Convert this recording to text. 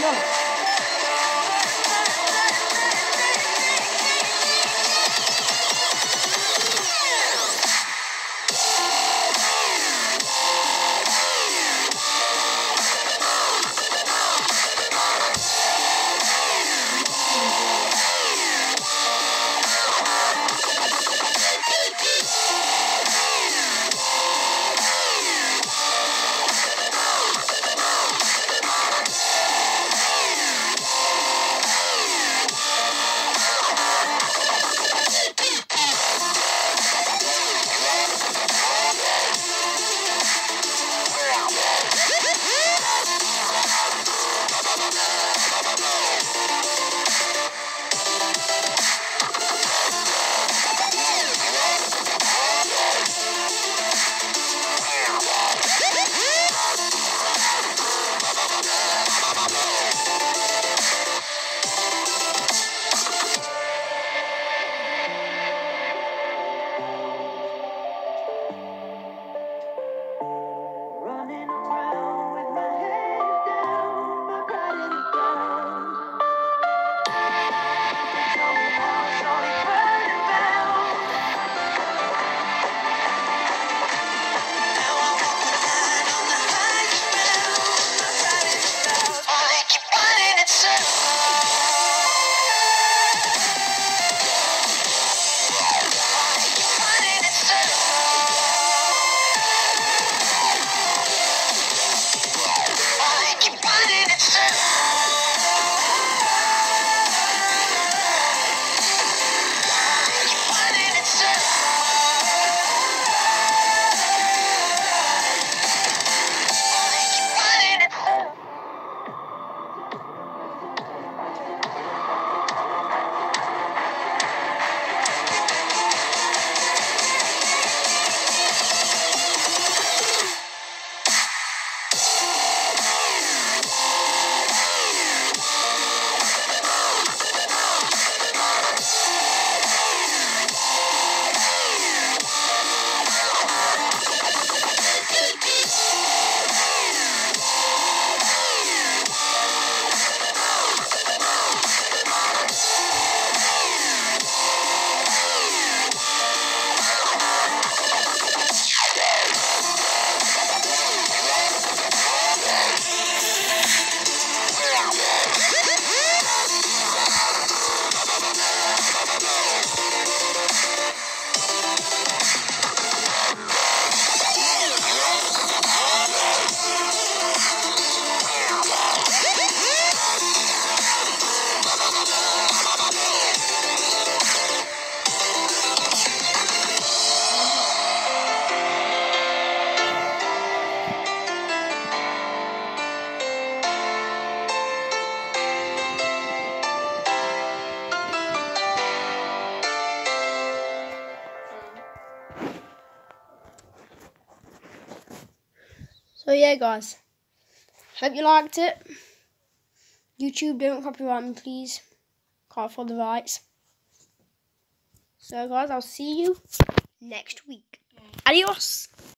No. So yeah, guys. Hope you liked it. YouTube, don't copyright me, please. Can't afford the rights. So, guys, I'll see you next week. Adios.